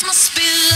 Christmas spirit.